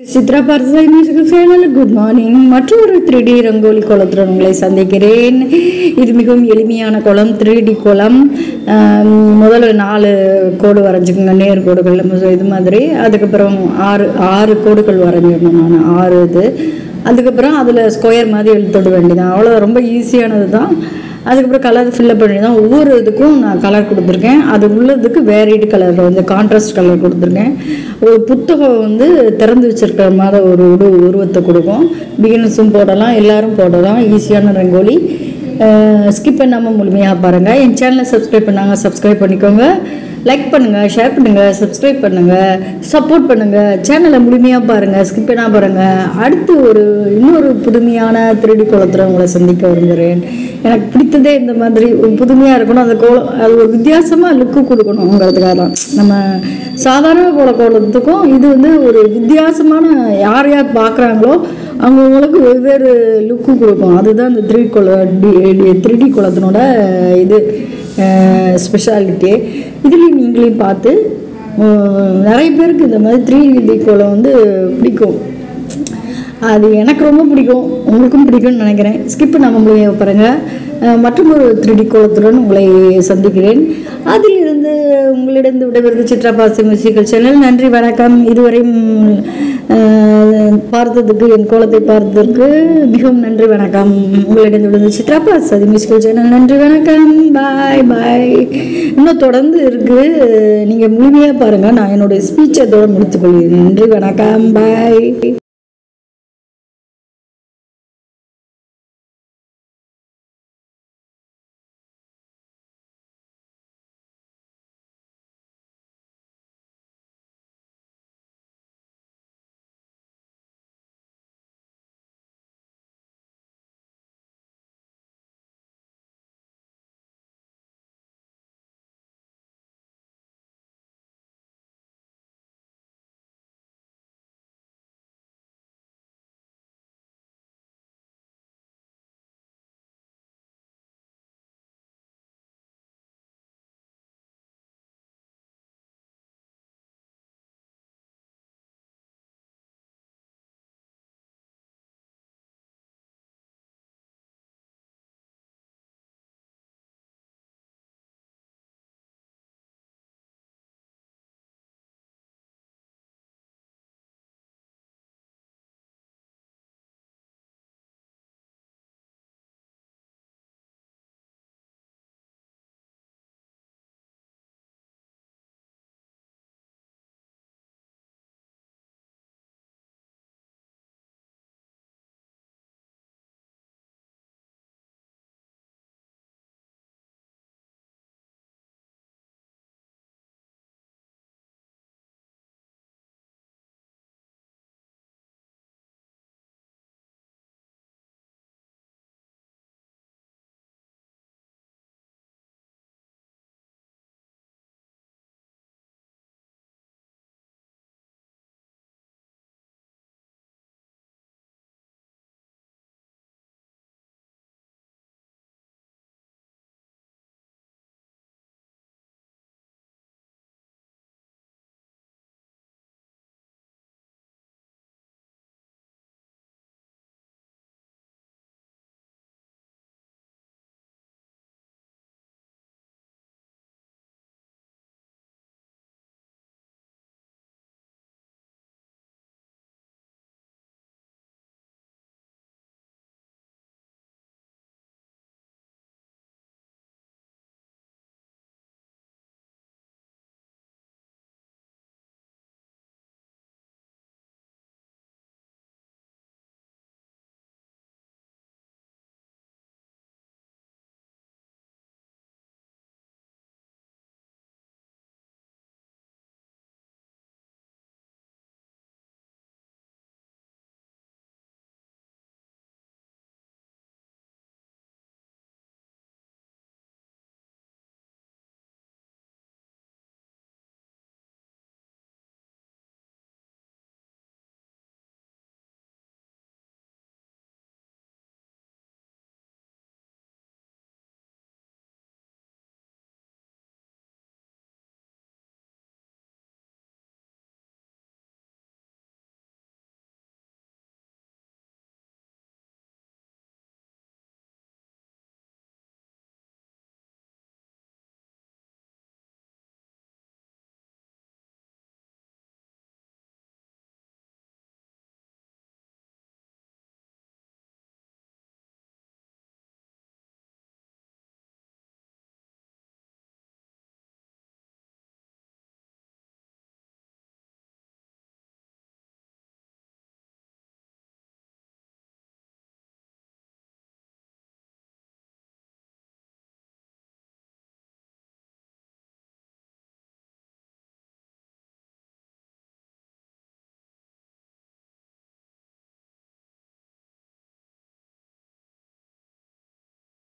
சித்ரா பார்சை musical channel good morning மற்றொரு three D rangoli குளத்துடன் உங்களை சந்திக்கிறேன். இது மிகவும் எளிமையான குளம் த்ரீ டி முதல்ல நாலு கோடு வரைஞ்சிக்கோங்க நேர் கோடுகள் இது மாதிரி. அதுக்கப்புறம் ஆறு ஆறு கோடுகள் வரைஞ்சிடணும் நான். ஆறு இது. அதுக்கப்புறம் அதில் ஸ்கொயர் மாதிரி எழுத்துட வேண்டியதான் அவ்வளோ ரொம்ப ஈஸியானது தான் அதுக்கப்புறம் கலர் ஃபில்லப் பண்ணி தான் ஒவ்வொரு இதுக்கும் நான் கலர் கொடுத்துருக்கேன். அது உள்ளதுக்கு வேரிடு கலர் வந்து கான்ட்ராஸ்ட் கலர் கொடுத்துருக்கேன். ஒரு புத்தகம் வந்து திறந்து வச்சிருக்கிற மாதிரி ஒரு உரு உருவத்தை கொடுக்கும். பிகினர்ஸும் போடலாம் எல்லாரும் போடலாம் ஈஸியான ரங்கோலி. ஸ்கிப் பண்ணாமல் முழுமையாக பாருங்கள் என் சேனலை சப்ஸ்கிரைப் பண்ணாங்க சப்ஸ்கிரைப் பண்ணிக்கோங்க. லைக் பண்ணுங்கள் ஷேர் பண்ணுங்கள் சப்ஸ்கிரைப் பண்ணுங்கள் சப்போர்ட் பண்ணுங்கள் சேனலை முழுமையாக பாருங்கள் ஸ்கிப் பண்ணால் பாருங்கள் அடுத்து ஒரு இன்னொரு புதுமையான திருடி கோலத்தில் உங்களை சந்திக்க விரும்புகிறேன் எனக்கு பிடித்ததே இந்த மாதிரி ஒரு புதுமையாக இருக்கணும். அந்த கோலம் அது ஒரு வித்தியாசமாக லுக்கு கொடுக்கணுங்கிறதுக்காக தான். நம்ம சாதாரண கோல கோலத்துக்கும் இது வந்து ஒரு வித்தியாசமான யார் யார் பார்க்குறாங்களோ அவங்கவுங்களுக்கு வெவ்வேறு லுக்கு கொடுக்கும். அதுதான் இந்த திருடி குல த்ரீ குளத்தினோட இது. ஸ்பெஷாலிட்டி இதுலேயும் நீங்களையும் பார்த்து நிறைய பேருக்கு இந்த மாதிரி த்ரீ விதி கோலம் வந்து பிடிக்கும். அது எனக்கு ரொம்ப பிடிக்கும். உங்களுக்கும் பிடிக்கும்னு நினைக்கிறேன். ஸ்கிப் நம்ம முடிய பாருங்கள் மற்றொரு ஒரு திருடி கோலத்துடன் உங்களை சந்திக்கிறேன். அதிலிருந்து உங்களிடம் விடைபெறுது சித்ரா பாசி மியூசிக்கல் சேனல். நன்றி வணக்கம். இதுவரையும் பார்த்ததுக்கு என் கோலத்தை பார்த்ததற்கு மிகவும் நன்றி வணக்கம். உங்களிடம் விடுது சித்ரா மியூசிக்கல் சேனல். நன்றி வணக்கம். பாய் பாய். இன்னும் தொடர்ந்து இருக்குது நீங்கள் முழுமையாக பாருங்கள் நான் என்னுடைய ஸ்பீச்சை அதோட முடித்துக்கொள்கிறேன் நன்றி வணக்கம். பாய்.